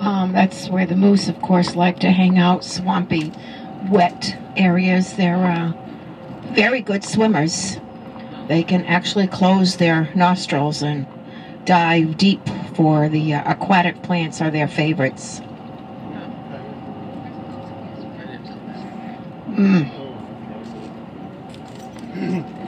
Um, that's where the moose, of course, like to hang out. Swampy, wet areas. They're uh, very good swimmers. They can actually close their nostrils and dive deep for the uh, aquatic plants are their favorites. Mm.